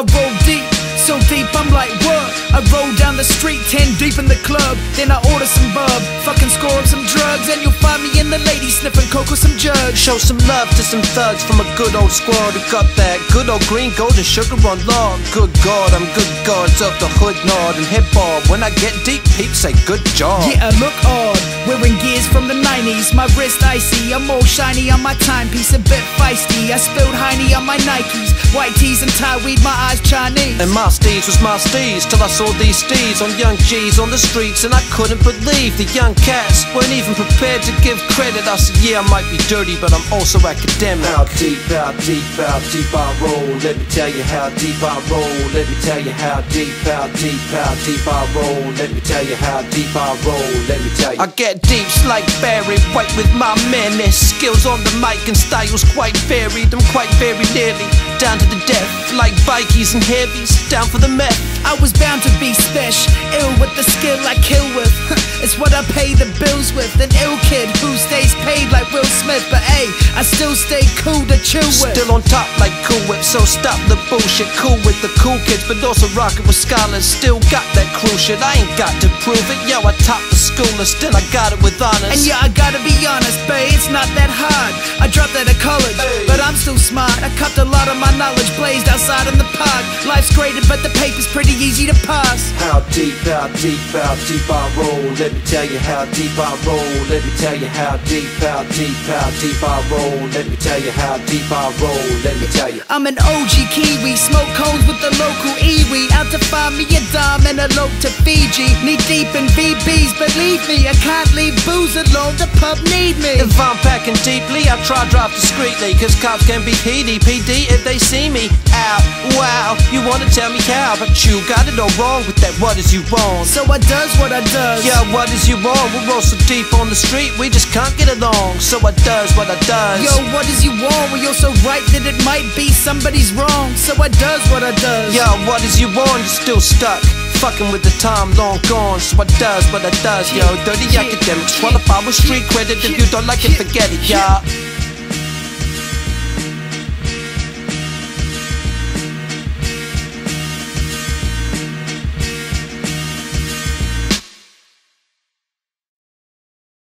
I roll deep, so deep I'm like what? I roll down the street, ten deep in the club. Then I order some bub, fucking score up some drugs, and you'll find me in the ladies sniffing coke with some jugs. Show some love to some thugs from a good old squad who got that good old green, golden sugar on law. Good God, I'm good gods of the hood nod and hip hop. When I get deep, peeps say good job. Yeah, I look odd, 90s. My wrist icy, I'm all shiny on my timepiece, a bit feisty. I spilled Heine on my Nikes, white tees and tie weed, my eyes Chinese. And my steeds was my steez till I saw these steeds on young G's on the streets, and I couldn't believe the young cats weren't even prepared to give credit. I said, Yeah, I might be dirty, but I'm also academic. How deep, how deep, how deep I roll. Let me tell you how deep I roll. Let me tell you how deep, how deep, how deep I roll. Let me tell you how deep I roll. Let me tell you. I get deeps like Barry White with my menace. Skills on the mic and styles quite varied. I'm quite very nearly down to the death. Like bikies and heavies, down for the meth. I was bound to be special, ill with the skill I kill with. it's what I pay the bills with. An ill kid who stays paid I still stay cool to chill with. Still on top like Cool Whip, so stop the bullshit. Cool with the cool kids, but also rockin' with scholars. Still got that crew shit, I ain't got to prove it. Yo, I top the school and still I got it with honors. And yeah, I gotta be honest, babe, it's not that hard. I dropped out of college, but I'm still smart. I copped a lot of my knowledge blazed outside in the park. Life's graded, but the paper's pretty easy to pass. How deep, how deep, how deep I roll. Let me tell you how deep I roll. Let me tell you how deep, how deep, how deep I roll. Let me tell you how deep I roll. Let me tell you. I'm an OG Kiwi, smoke cones with the local Iwi. Out to find me a dime and elope to Fiji. Knee deep in VBs, believe me, I can't leave booze alone. The pub need me. If I'm packing deeply, I try drive discreetly. Cause cops can be PD, PD if they see me. Ow, wow, you wanna tell me how? But you got it all wrong with that. What is you wrong? So I does what I does. Yeah, what is you wrong? We're all so deep on the street, we just can't get along. So I does what I does. Yo, what is you want? Well, you're so right that it might be somebody's wrong. So I does what I does. Yo, what is you on? You're still stuck. Fucking with the time long gone, so I does what I does, yo. Dirty Mackademics, qualify with street credit. If you don't like it, forget it, y'all.